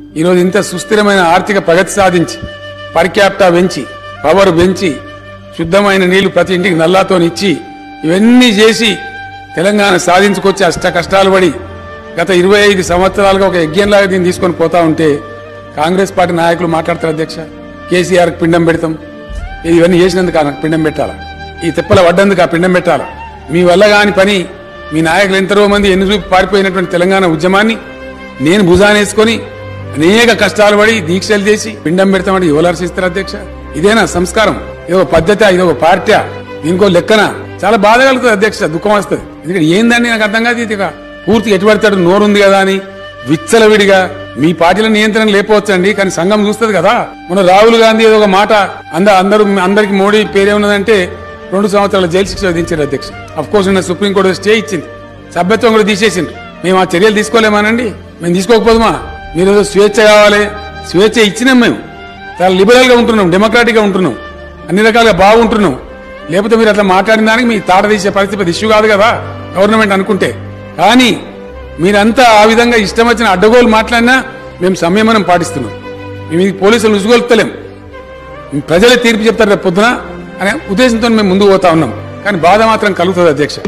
ఈరోజు ఇంత సుస్థిరమైన ఆర్థిక ప్రగతి సాధించి పర్క్యాప్టా పెంచి పవర్ పెంచి శుద్ధమైన నీళ్ళు ప్రతి ఇంటికి నల్లాతోనిచ్చి ఇవన్నీ చేసి తెలంగాణ సాధించుకొచ్చి అష్ట కష్టాలు పడి గత ఇరవై ఐదు సంవత్సరాలుగా ఒక యజ్ఞంలాగా దీన్ని తీసుకొని పోతా ఉంటే కాంగ్రెస్ పార్టీ నాయకులు మాట్లాడతారు అధ్యక్ష. కేసీఆర్ పిండం పెడతాం. ఇవన్నీ చేసినందుకు నాకు పిండం పెట్టాలా? ఈ తిప్పల పడ్డందుకు ఆ పిండం పెట్టాలా? మీ వల్ల కాని పని మీ నాయకులు ఎంతరో మంది ఎన్ని చూపి పారిపోయినటువంటి తెలంగాణ ఉద్యమాన్ని నేను భుజానేసుకొని అనేక కష్టాలు పడి దీక్షలు చేసి పిండం పెడతామని ఎవరు అధ్యక్ష? ఇదేనా సంస్కారం? ఇదో పద్ధతి ఇదో పార్టీ దీనికో లెక్కన? చాలా బాధ కలుగుతుంది అధ్యక్ష దుఃఖం వస్తుంది. ఎందుకంటే ఏందని నాకు అర్థం కాదు ఇది పూర్తి ఎటుపడతాడు నోరుంది కదా అని. విచ్చలవిడిగా మీ పార్టీల నియంత్రణ లేకపోవచ్చండి కానీ సంఘం చూస్తుంది కదా. మన రాహుల్ గాంధీ ఏదో ఒక మాట అంద అందరూ అందరికి మోడీ పేరే ఉన్నదంటే రెండు సంవత్సరాల జైలు శిక్ష విధించారు అధ్యక్ష. అఫ్ కోర్స్ నిన్న సుప్రీంకోర్టు స్టే ఇచ్చింది. సభ్యత్వం కూడా తీసేసింది మేము ఆ చర్యలు తీసుకోలేమానండి? మేము తీసుకోకపోదుమా? మీరు ఏదో స్వేచ్ఛ కావాలి? స్వేచ్ఛ ఇచ్చినాం మేము. చాలా లిబరల్గా ఉంటున్నాం డెమోక్రాటిక్గా ఉంటున్నాం. అన్ని రకాలుగా బాగుంటున్నాం. లేకపోతే మీరు అట్లా మాట్లాడిన దానికి మీ తాట తీసే పరిస్థితి పెద్ద ఇష్యూ కాదు కదా గవర్నమెంట్ అనుకుంటే. కానీ మీరంతా ఆ విధంగా ఇష్టం వచ్చిన అడ్డగోలు మాట్లాడినా మేము సంయమనం పాటిస్తున్నాం. మేము ఇది పోలీసులు ఉసుగొలుపుతలేం. ప్రజలే తీర్పు చెప్తారు రేపు పొద్దున అనే ఉద్దేశంతో మేము ముందుకు పోతా ఉన్నాం. కానీ బాధ మాత్రం కలుగుతుంది అధ్యక్ష.